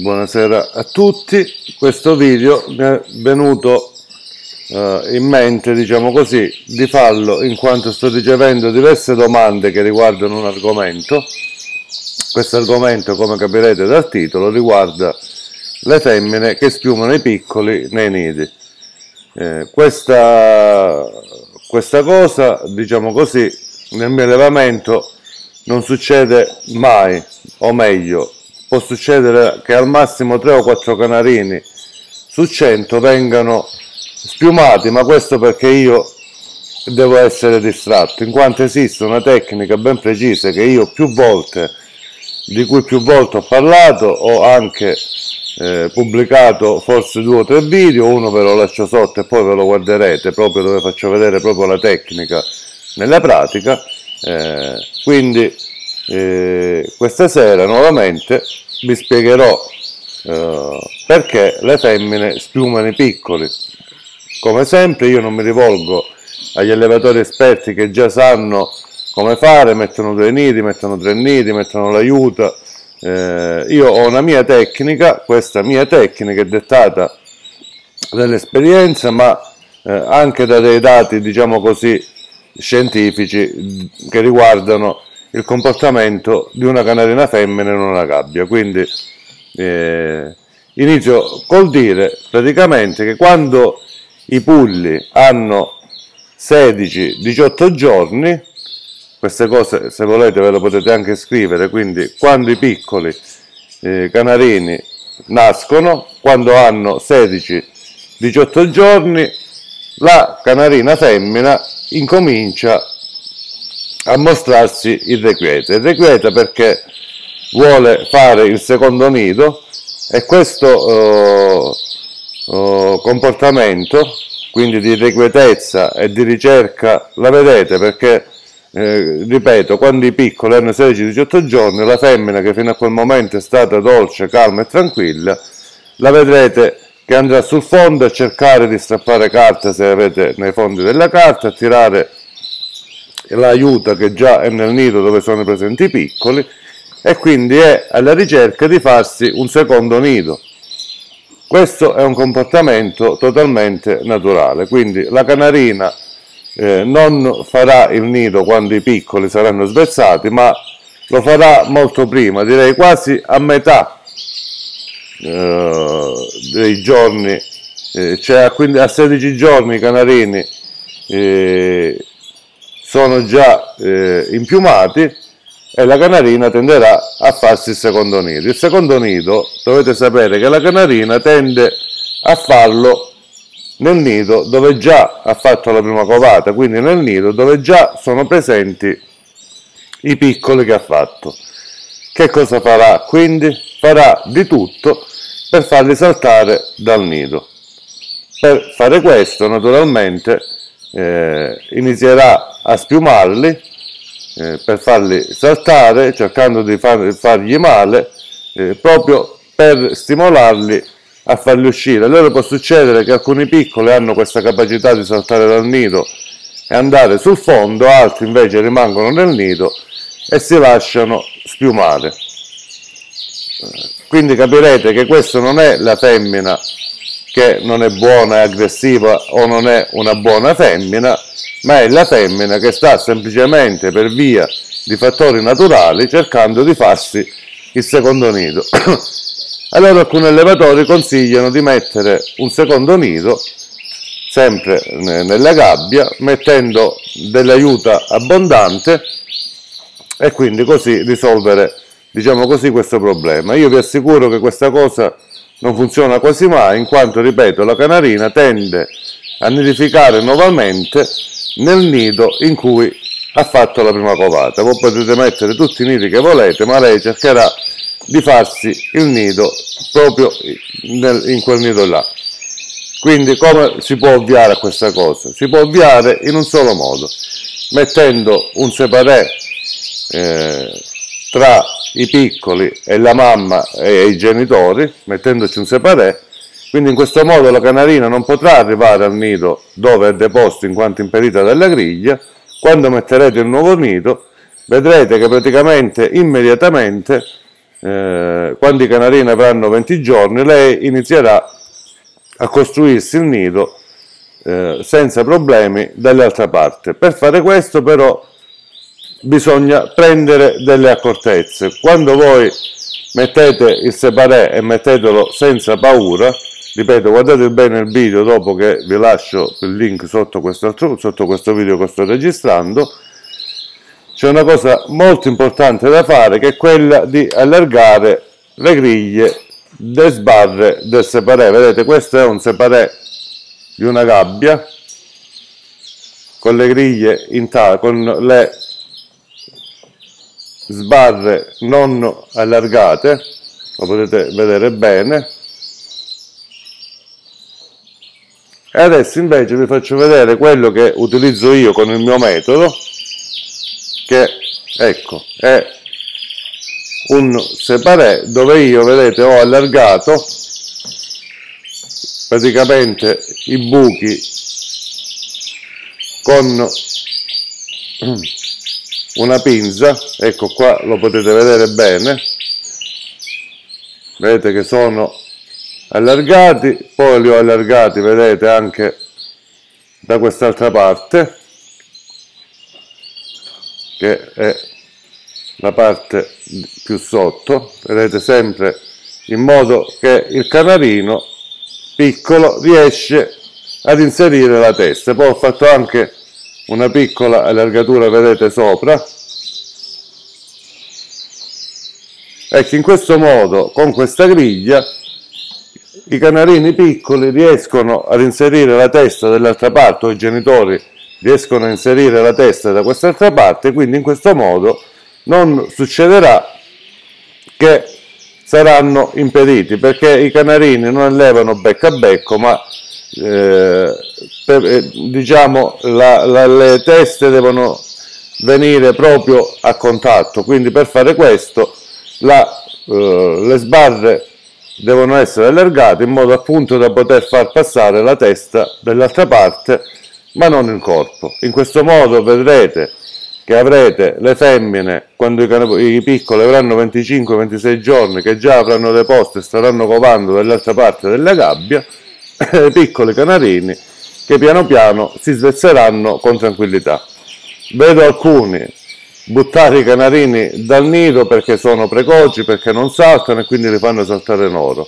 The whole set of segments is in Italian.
Buonasera a tutti, questo video mi è venuto uh, in mente, diciamo così, di farlo in quanto sto ricevendo diverse domande che riguardano un argomento. Questo argomento, come capirete dal titolo, riguarda le femmine che spiumano i piccoli nei nidi. Eh, questa, questa cosa, diciamo così, nel mio allevamento non succede mai, o meglio, può succedere che al massimo 3 o 4 canarini su 100 vengano spiumati, ma questo perché io devo essere distratto, in quanto esiste una tecnica ben precisa che io più volte, di cui più volte ho parlato, ho anche eh, pubblicato forse due o tre video, uno ve lo lascio sotto e poi ve lo guarderete, proprio dove faccio vedere proprio la tecnica nella pratica, eh, quindi eh, questa sera nuovamente vi spiegherò eh, perché le femmine spiumano i piccoli. Come sempre io non mi rivolgo agli allevatori esperti che già sanno come fare, mettono due nidi, mettono tre nidi, mettono l'aiuto. Eh, io ho una mia tecnica, questa mia tecnica è dettata dall'esperienza ma eh, anche da dei dati diciamo così scientifici che riguardano il comportamento di una canarina femmina in una gabbia. Quindi eh, inizio col dire praticamente che quando i pulli hanno 16-18 giorni, queste cose se volete ve le potete anche scrivere, quindi quando i piccoli eh, canarini nascono, quando hanno 16-18 giorni, la canarina femmina incomincia a mostrarsi irrequieta. Irrequieta perché vuole fare il secondo nido e questo uh, uh, comportamento, quindi di irrequietezza e di ricerca, la vedete perché, eh, ripeto, quando i piccoli hanno 16-18 giorni, la femmina che fino a quel momento è stata dolce, calma e tranquilla, la vedrete che andrà sul fondo a cercare di strappare carta se avete nei fondi della carta, a tirare l'aiuta che già è nel nido dove sono presenti i piccoli e quindi è alla ricerca di farsi un secondo nido. Questo è un comportamento totalmente naturale, quindi la canarina eh, non farà il nido quando i piccoli saranno svezzati, ma lo farà molto prima, direi quasi a metà eh, dei giorni, eh, cioè a, a 16 giorni i canarini eh, sono già eh, impiumati e la canarina tenderà a farsi il secondo nido. Il secondo nido dovete sapere che la canarina tende a farlo nel nido dove già ha fatto la prima covata, quindi nel nido dove già sono presenti i piccoli che ha fatto. Che cosa farà? Quindi farà di tutto per farli saltare dal nido. Per fare questo, naturalmente, eh, inizierà a spiumarli eh, per farli saltare, cercando di far, fargli male, eh, proprio per stimolarli a farli uscire. Allora può succedere che alcuni piccoli hanno questa capacità di saltare dal nido e andare sul fondo, altri invece rimangono nel nido e si lasciano spiumare. Eh, quindi capirete che questa non è la femmina che non è buona e aggressiva o non è una buona femmina, ma è la femmina che sta semplicemente per via di fattori naturali cercando di farsi il secondo nido. allora alcuni allevatori consigliano di mettere un secondo nido sempre nella gabbia mettendo dell'aiuto abbondante e quindi così risolvere diciamo così questo problema. Io vi assicuro che questa cosa non funziona quasi mai in quanto, ripeto, la canarina tende a nidificare nuovamente nel nido in cui ha fatto la prima covata. Voi potete mettere tutti i nidi che volete, ma lei cercherà di farsi il nido proprio nel, in quel nido là. Quindi come si può ovviare a questa cosa? Si può ovviare in un solo modo, mettendo un separé eh, tra i piccoli e la mamma e i genitori, mettendoci un separé, quindi in questo modo la canarina non potrà arrivare al nido dove è deposto in quanto impedita dalla griglia, quando metterete il nuovo nido vedrete che praticamente immediatamente eh, quando i canarini avranno 20 giorni, lei inizierà a costruirsi il nido eh, senza problemi dall'altra parte. Per fare questo però bisogna prendere delle accortezze. Quando voi mettete il separé e mettetelo senza paura, ripeto guardate bene il video dopo che vi lascio il link sotto questo, sotto questo video che sto registrando, c'è una cosa molto importante da fare che è quella di allargare le griglie delle sbarre del separé. Vedete questo è un separé di una gabbia con le griglie in con le sbarre non allargate, lo potete vedere bene. E adesso invece vi faccio vedere quello che utilizzo io con il mio metodo, che ecco, è un separé dove io, vedete, ho allargato praticamente i buchi con una pinza ecco qua lo potete vedere bene. Vedete che sono allargati poi li ho allargati vedete anche da quest'altra parte che è la parte più sotto. Vedete sempre in modo che il canarino piccolo riesce ad inserire la testa. Poi ho fatto anche una piccola allargatura vedete sopra. Ecco in questo modo con questa griglia i canarini piccoli riescono ad inserire la testa dall'altra parte o i genitori riescono a inserire la testa da quest'altra parte quindi in questo modo non succederà che saranno impediti perché i canarini non levano becco a becco ma eh, per, eh, diciamo la, la, le teste devono venire proprio a contatto. Quindi per fare questo la, eh, le sbarre devono essere allargate in modo appunto da poter far passare la testa dall'altra parte ma non il corpo. In questo modo vedrete che avrete le femmine quando i, i piccoli avranno 25-26 giorni che già avranno le poste e staranno covando dall'altra parte della gabbia piccoli canarini che piano piano si svezzeranno con tranquillità. Vedo alcuni buttare i canarini dal nido perché sono precoci, perché non saltano e quindi li fanno saltare loro.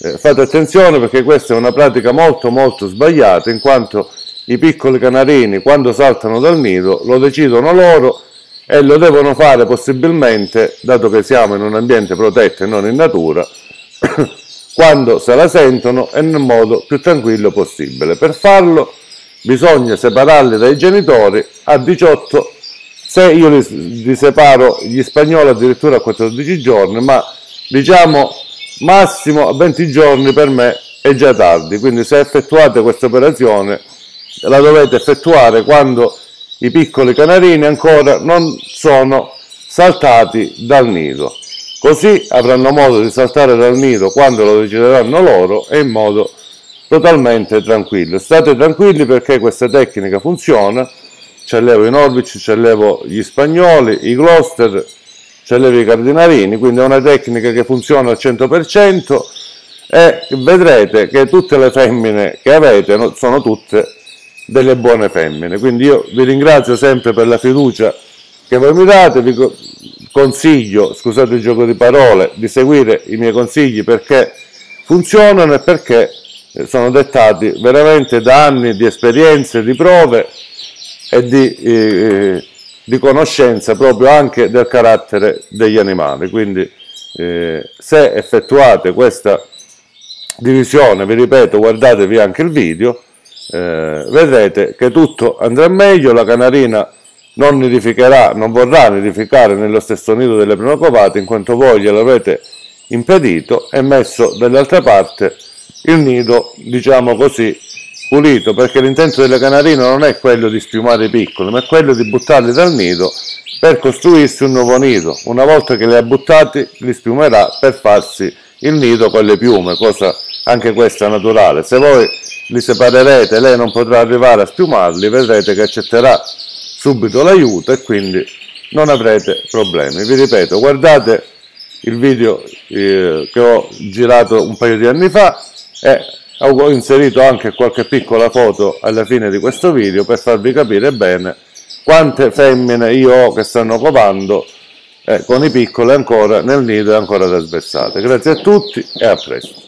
Eh, fate attenzione perché questa è una pratica molto molto sbagliata in quanto i piccoli canarini quando saltano dal nido lo decidono loro e lo devono fare possibilmente, dato che siamo in un ambiente protetto e non in natura, quando se la sentono e nel modo più tranquillo possibile. Per farlo bisogna separarli dai genitori a 18, se io li, li separo gli spagnoli addirittura a 14 giorni, ma diciamo massimo a 20 giorni per me è già tardi, quindi se effettuate questa operazione la dovete effettuare quando i piccoli canarini ancora non sono saltati dal nido. Così avranno modo di saltare dal nido quando lo decideranno loro e in modo totalmente tranquillo. State tranquilli perché questa tecnica funziona, ci allevo i Norwich, ci allevo gli spagnoli, i Gloucester, ci allevo i cardinarini, quindi è una tecnica che funziona al 100% e vedrete che tutte le femmine che avete sono tutte delle buone femmine. Quindi io vi ringrazio sempre per la fiducia che voi mi date, consiglio, scusate il gioco di parole, di seguire i miei consigli perché funzionano e perché eh, sono dettati veramente da anni di esperienze, di prove e di, eh, di conoscenza proprio anche del carattere degli animali. Quindi eh, se effettuate questa divisione, vi ripeto, guardatevi anche il video, eh, vedrete che tutto andrà meglio, la canarina non nidificherà, non vorrà nidificare nello stesso nido delle prime covate in quanto voi gliel'avete impedito e messo dall'altra parte il nido, diciamo così, pulito, perché l'intento delle canarine non è quello di spiumare i piccoli, ma è quello di buttarli dal nido per costruirsi un nuovo nido. Una volta che li ha buttati, li spiumerà per farsi il nido con le piume, cosa anche questa naturale. Se voi li separerete, lei non potrà arrivare a spiumarli, vedrete che accetterà subito l'aiuto e quindi non avrete problemi. Vi ripeto, guardate il video eh, che ho girato un paio di anni fa e ho inserito anche qualche piccola foto alla fine di questo video per farvi capire bene quante femmine io ho che stanno covando e con i piccoli ancora nel nido e ancora trasversate. Grazie a tutti e a presto.